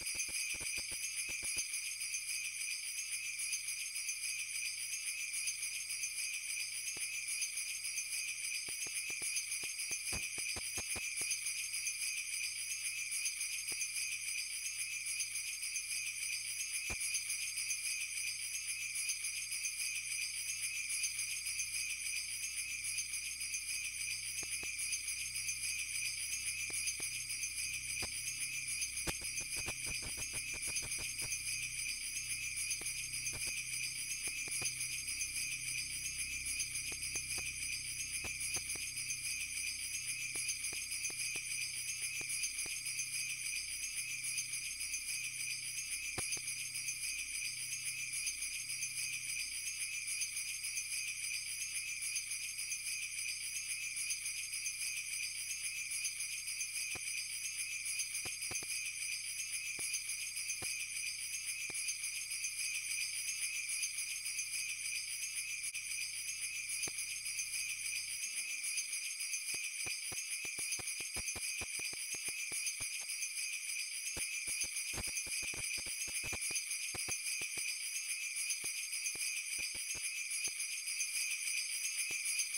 you